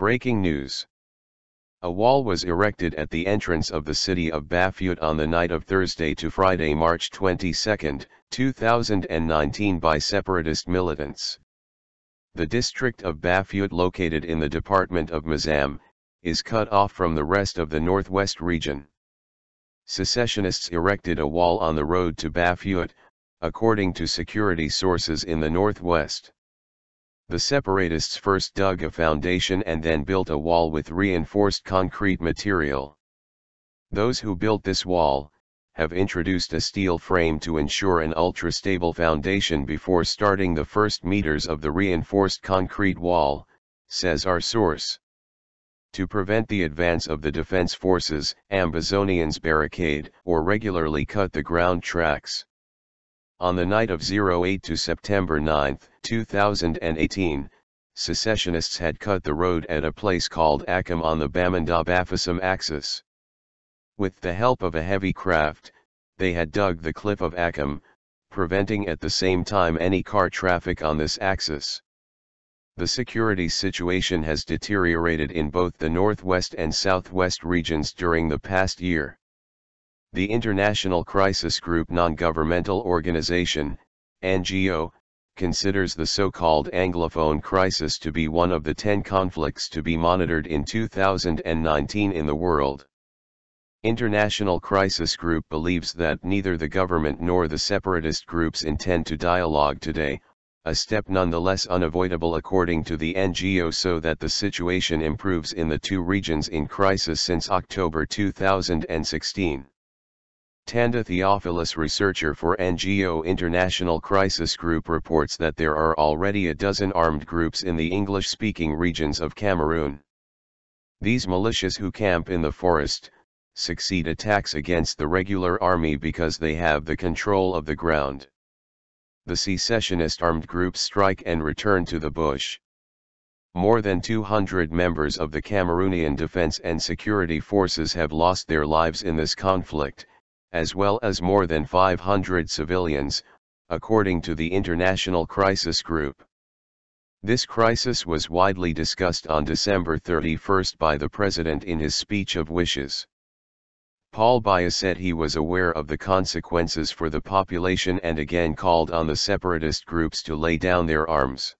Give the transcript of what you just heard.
Breaking news. A wall was erected at the entrance of the city of Bafut on the night of Thursday to Friday, March 22, 2019 by separatist militants. The district of Bafut located in the department of Mezam, is cut off from the rest of the northwest region. Secessionists erected a wall on the road to Bafut, according to security sources in the northwest. The separatists first dug a foundation and then built a wall with reinforced concrete material. Those who built this wall, have introduced a steel frame to ensure an ultra-stable foundation before starting the first meters of the reinforced concrete wall, says our source. To prevent the advance of the defense forces, Ambazonians barricade or regularly cut the ground tracks. On the night of 08 to September 9, 2018, secessionists had cut the road at a place called Akam on the Bamenda-Bafoussam axis. With the help of a heavy craft, they had dug the cliff of Akam, preventing at the same time any car traffic on this axis. The security situation has deteriorated in both the northwest and southwest regions during the past year. The International Crisis Group non-governmental organization, NGO, considers the so-called Anglophone crisis to be one of the 10 conflicts to be monitored in 2019 in the world. International Crisis Group believes that neither the government nor the separatist groups intend to dialogue today, a step nonetheless unavoidable according to the NGO so that the situation improves in the two regions in crisis since October 2016. Tanda Theophilus researcher for NGO International Crisis Group reports that there are already a dozen armed groups in the English-speaking regions of Cameroon. These militias who camp in the forest, succeed attacks against the regular army because they have the control of the ground. The secessionist armed groups strike and return to the bush. More than 200 members of the Cameroonian Defense and Security Forces have lost their lives in this conflict, as well as more than 500 civilians, according to the International Crisis Group. This crisis was widely discussed on December 31 by the President in his speech of wishes. Paul Biya said he was aware of the consequences for the population and again called on the separatist groups to lay down their arms.